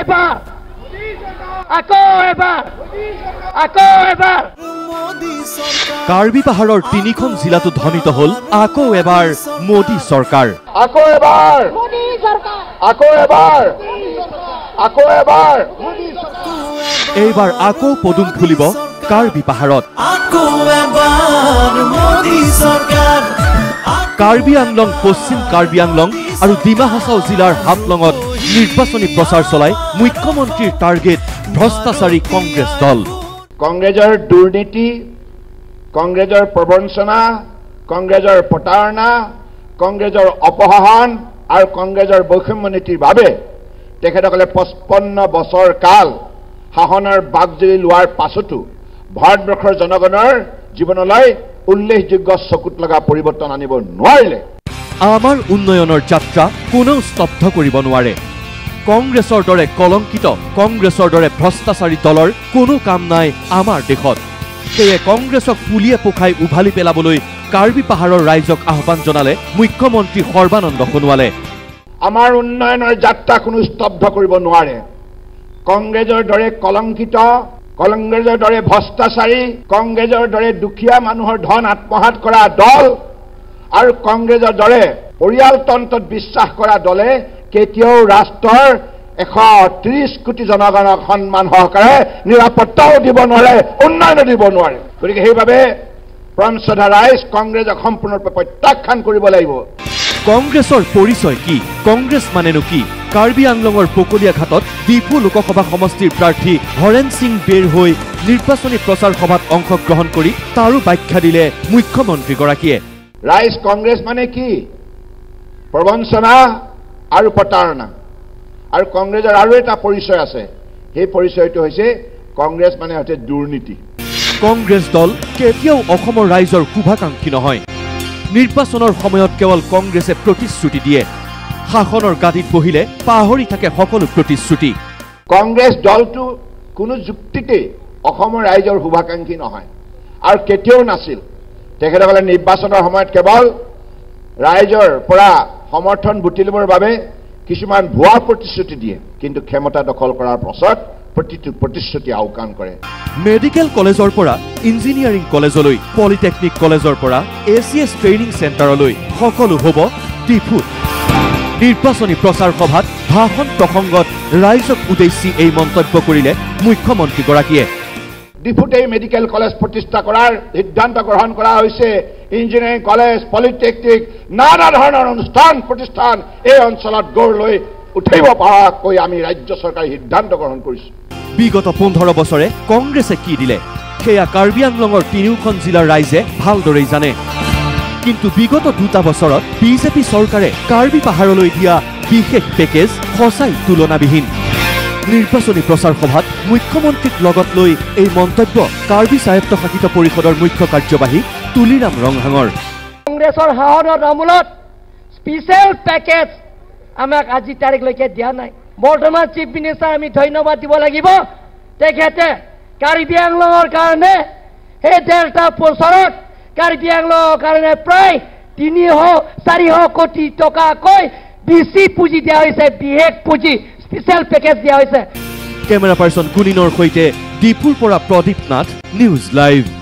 এবাৰ। আকৌ এবাৰ। আকৌ এবাৰ। কাৰ্বি পাহাৰৰ তিনিখন জিলাতো ধ্বনিত হ'ল আকৌ এবাৰ মোদী চৰকাৰ আকৌ এবাৰ। আকৌ এবাৰ। আকৌ এবাৰ। এইবাৰ আকৌ পদুম ফুলিব কাৰ্বি পাহাৰত। আকৌ এবাৰ মোদী চৰকাৰ কাৰ্বি আংলং পশ্চিম কাৰ্বি আংলং আৰু ডিমা হাছাও জিলাৰ হাফলঙত নিৰ্বাচনী প্ৰচাৰ চলাই মুখ্যমন্ত্ৰীৰ টাৰ্গেট ভ্ৰষ্টাচাৰী কংগ্ৰেছ দল। কংগ্ৰেছৰ দুৰ্নীতি কংগ্ৰেছৰ প্ৰবঞ্চনা কংগ্ৰেছৰ প্ৰতাৰণা কংগ্ৰেছৰ অপহৰণ আৰু কংগ্ৰেছৰ বৈষম্য নীতিৰ বাবে তেখেতসকলে পঁচপন্ন বছৰ কাল শাসনৰ বাগজুৰি লোৱাৰ পাছতো ভাৰতবৰ্ষৰ জনগণৰ জীৱনলৈ উল্লেখযোগ্য চকুত লগা পৰিৱৰ্তন আনিব নোৱাৰিলে। আমাৰ উন্নয়নৰ যাত্ৰা কোনেও স্তব্ধ কৰিব নোৱাৰে। কংগ্ৰেছৰ দৰে কলংকিত কংগ্ৰেছৰ দৰে ভ্ৰষ্টাচাৰী দলৰ কোনো কাম নাই আমাৰ দেশত। সেয়ে কংগ্ৰেছক পুলিয়ে পোখাই উভালি পেলাবলৈ কাৰ্বি পাহাৰৰ ৰাইজক আহ্বান জনালে মুখ্যমন্ত্ৰী সৰ্বানন্দ সোণোৱালে। আমাৰ উন্নয়নৰ যাত্ৰা কোনো স্তব্ধ কৰিব নোৱাৰে। কংগ্ৰেছৰ দৰে কলংকিত কংগ্ৰেছৰ দৰে ভ্ৰষ্টাচাৰী কংগ্ৰেছৰ দৰে দুখীয়া মানুহৰ ধন আত্মসাত কৰা দল আৰু কংগ্ৰেছৰ দৰে পৰিয়ালতন্ত্ৰত বিশ্বাস কৰা দলে কেতিয়াও ৰাষ্ট্ৰৰ এশ ত্ৰিশ কোটি জনগণক সন্মান সহকাৰে নিৰাপত্তাও দিব নোৱাৰে উন্নয়নো দিব নোৱাৰে। গতিকে সেইবাবে প্ৰমশ্ৰদ্ধা ৰাইজ কংগ্ৰেছক সম্পূৰ্ণৰূপে প্ৰত্যাখ্যান কৰিব লাগিব। কংগ্ৰেছৰ পৰিচয় কি? কংগ্ৰেছ মানেনো কি? কাৰ্বি আংলঙৰ পকলীয়া ঘাটত ডিফু লোকসভা সমষ্টিৰ প্ৰাৰ্থী হৰেণ সিং বেৰ হৈ নিৰ্বাচনী প্ৰচাৰ সভাত অংশগ্ৰহণ কৰি তাৰো ব্যাখ্যা দিলে মুখ্যমন্ত্ৰীগৰাকীয়ে। ৰাইজ কংগ্ৰেছ মানে কি? প্ৰবঞ্চনা আৰু প্ৰতাৰণা। আৰু কংগ্ৰেছৰ আৰু এটা পৰিচয় আছে। সেই পৰিচয়টো হৈছে কংগ্ৰেছ মানে হৈছে দুৰ্নীতি। কংগ্ৰেছ দল কেতিয়াও অসমৰ ৰাইজৰ শুভাকাংক্ষী নহয়। নিৰ্বাচনৰ সময়ত কেৱল কংগ্ৰেছে প্ৰতিশ্ৰুতি দিয়ে। শাসনৰ গাদীত বহিলে পাহৰি থাকে সকলো প্ৰতিশ্ৰুতি। কংগ্ৰেছ দলটো কোনো যুক্তিতেই অসমৰ ৰাইজৰ শুভাকাংক্ষী নহয়। আৰু কেতিয়াও নাছিল। তেখেতসকলে নিৰ্বাচনৰ সময়ত কেৱল ৰাইজৰ পৰা সমৰ্থন বুটলিবৰ বাবে কিছুমান ভুৱা প্ৰতিশ্ৰুতি দিয়ে। কিন্তু ক্ষমতা দখল কৰাৰ পাছত প্ৰতিটো প্ৰতিশ্ৰুতি আওকাণ কৰে। মেডিকেল কলেজৰ পৰা ইঞ্জিনিয়াৰিং কলেজলৈ পলিটেকনিক কলেজৰ পৰা এ চি এছ ট্ৰেইনিং চেণ্টাৰলৈ সকলো হ'ব ডিফুত নিৰ্বাচনী প্ৰচাৰ সভাত ভাষণ প্ৰসংগত ৰাইজক উদ্দেশ্যি এই মন্তব্য কৰিলে মুখ্যমন্ত্ৰীগৰাকীয়ে। ডিফুত এই মেডিকেল কলেজ প্ৰতিষ্ঠা কৰাৰ সিদ্ধান্ত গ্ৰহণ কৰা হৈছে। ইঞ্জিনিয়াৰিং কলেজ পলিটেকনিক নানা ধৰণৰ অনুষ্ঠান প্ৰতিষ্ঠান এই অঞ্চলত গঢ় লৈ উঠিব পৰাকৈ আমি ৰাজ্য চৰকাৰে সিদ্ধান্ত গ্ৰহণ কৰিছোঁ। বিগত পোন্ধৰ বছৰে কংগ্ৰেছে কি দিলে? সেয়া কাৰ্বি আংলঙৰ তিনিওখন জিলাৰ ৰাইজে ভালদৰেই জানে। কিন্তু বিগত দুটা বছৰত বিজেপি চৰকাৰে কাৰ্বি পাহাৰলৈ দিয়া বিশেষ পেকেজ সঁচাই তুলনাবিহীন। নিৰ্বাচনী প্ৰচাৰ সভাত মুখ্যমন্ত্ৰীক লগত লৈ এই মন্তব্য কাৰ্বি স্বায়ত্তশাসিত পৰিষদৰ মুখ্য কাৰ্যবাহী তুলিৰাম ৰংহাঙৰ। কংগ্ৰেছৰ শাসনৰ আমোলত স্পেচিয়েল পেকেজ আমাক আজি তাৰিখলৈকে দিয়া নাই। বৰ্তমান চিফ মিনিষ্টাৰ আমি ধন্যবাদ দিব লাগিব। তেখেতে কাৰ্বি আংলঙৰ কাৰণে সেই ডেৰটা বছৰত আংলঙৰ কাৰণে প্ৰায় তিনিশ চাৰিশ কোটি টকাকৈ বেছি পুঁজি দিয়া হৈছে বিশেষ পুঁজি স্পেচিয়েল পেকেজ দিয়া হৈছে। কেমেৰা পাৰ্চন কুনিনৰ সৈতে ডিপুৰ পৰা প্ৰদীপ নাথ নিউজ লাইভ